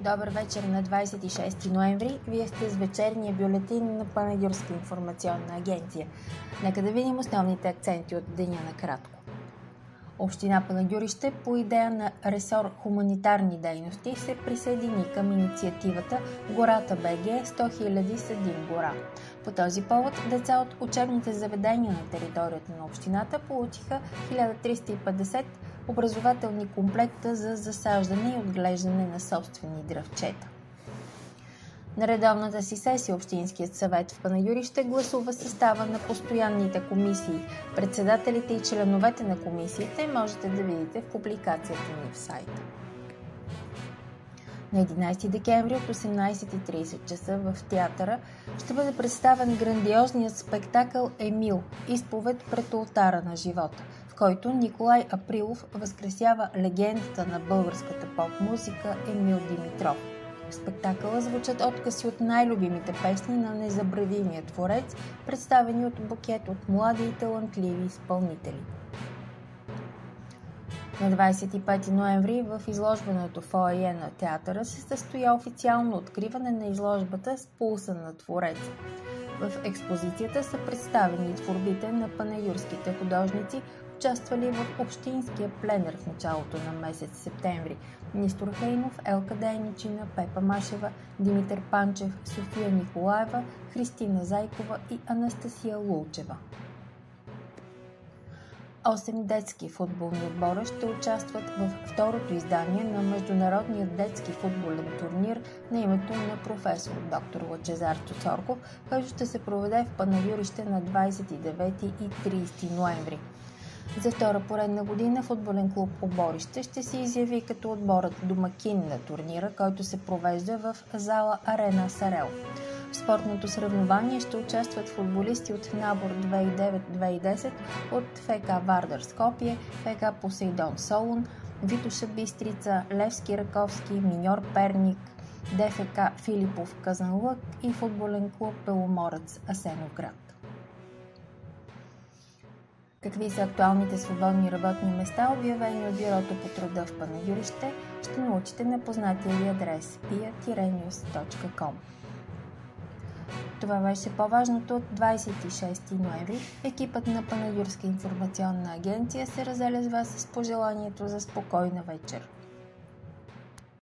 Добър вечер на 26 ноември. Вие сте с вечерния бюлетин на Панагюрска информационна агенция. Нека да видим основните акценти от деня на кратко. Община Панагюрище по идея на ресор хуманитарни дейности се присъедини към инициативата Гората БГ 100 000 съдим гора. По този повод деца от учебните заведения на територията на общината получиха 1350 образователни комплекта за засаждане и отглеждане на собствени дръвчета. На редовната си сесия Общинският съвет в Панагюри ще гласува състава на постоянните комисии. Председателите и членовете на комисиите можете да видите в публикацията ни в сайта. На 11 декември от 18.30 часа в театъра ще бъде представен грандиозният спектакъл Емил – изповед пред ултара на живота – който Николай Априлов възкресява легендата на българската поп-музика Емил Димитров. В спектакъла звучат откази от най-любимите песни на незабравимия творец, представени от букет от млади и талантливи изпълнители. На 25 ноември в изложбеното фойе на театъра се състоя официално откриване на изложбата с пулса на твореца. В експозицията са представени творбите на панаюрските художници, участвали в общинския пленер в началото на месец септември. Нистор Хейнов, Елка Дейничина, Пепа Машева, Димитър Панчев, София Николаева, Христина Зайкова и Анастасия Лулчева. Осем детски футболни отбора ще участват в второто издание на Международния детски футболен турнир на името на професор доктор Лачезар Тоцорков, който ще се проведе в Панавюрище на 29 и 30 ноември. За втора поредна година футболен клуб Оборище ще се изяви като отборът домакин на турнира, който се провежда в зала Арена Сарел. В спортното съревнование ще участват футболисти от набор 2009-2010 от ФК Вардър Скопие, ФК Посейдон Солун, Витоша Бистрица, Левски Раковски, Миньор Перник, ДФК Филипов Казанлък и футболен клуб Беломорец Асеновград. Какви са актуалните свободни работни места, обявени от Бюрото по труда в Панагюрище, ще научите на познатия ви адрес pia-news.com. Това беше по-важното от 26 ноември. Екипът на Панагюрска информационна агенция се разделя с вас с пожеланието за спокойна вечер.